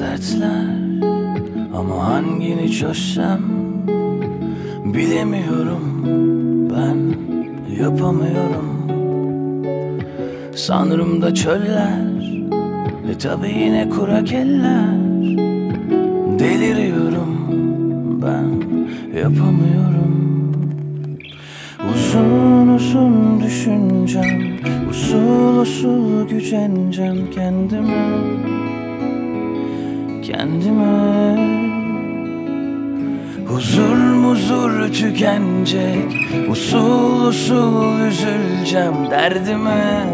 dertler Ama hangini çözsem Bilemiyorum. Ben Yapamıyorum. Sanrım da çöller Ve tabi yine kurak eller. Deliriyorum ben Yapamıyorum. Uzun uzun düşüneceğim Usul usul güceneceğim kendime Kendime. Huzur muzur tükenecek Usul usul üzüleceğim derdime.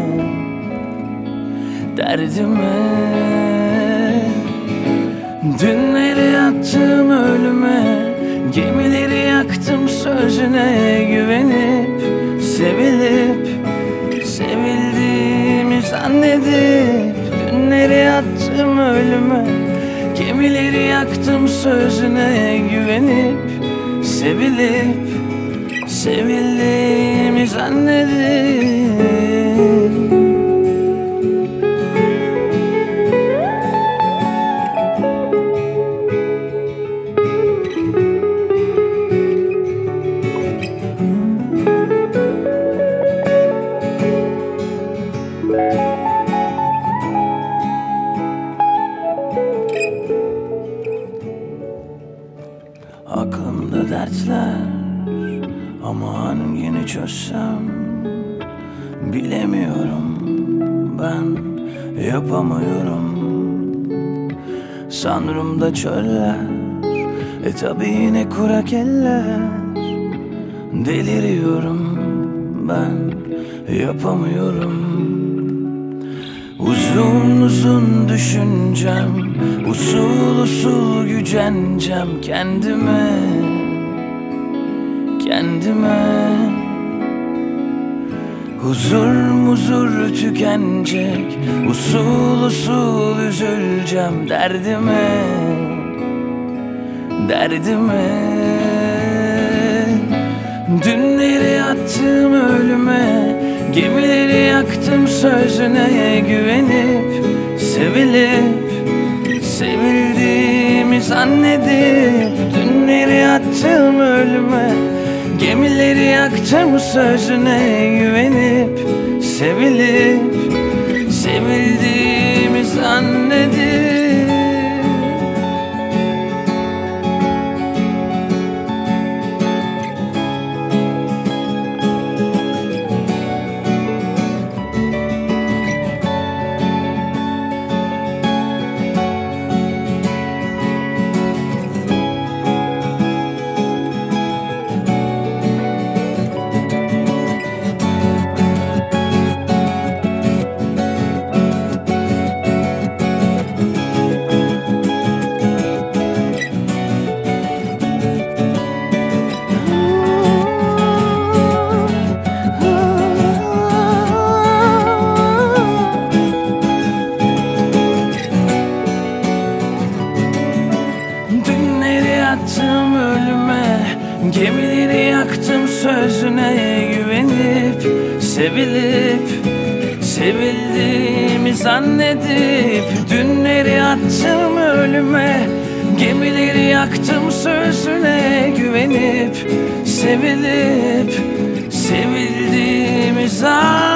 Derdime. Dünleri attım ölüme Gemileri yaktım sözüne güvenip Sevilip Sevildiğimi zannedip Dünleri attım ölüme Gemileri yaktım sözüne güvenip Sevilip Sevildiğimi zannedip Aklımda dertler Ama hangini çözsem Bilemiyorum. Ben Yapamıyorum. Sanrımda çöller E tabi yine kurak eller. Deliriyorum ben Yapamıyorum Uzun uzun düşüneceğim Usul usul güceneceğim kendime. Kendime. Huzur muzur tükenecek Usul usul üzüleceğim derdime. Derdime. Dünleri attım ölüme Gemileri yaktım sözüne güvenip Sevilip Sevildiğimi zannedip Dünleri attım ölüme. Gemileri yaktım sözüne güvenip Sevilip Sevildiğimi zannedip Dünleri attım ölüme? Gemileri yaktım sözüne güvenip Sevilip Sevildiğimi zannedip. Dünleri attım ölüme? Gemileri yaktım sözüne güvenip Sevilip Sevildiğimi zannedip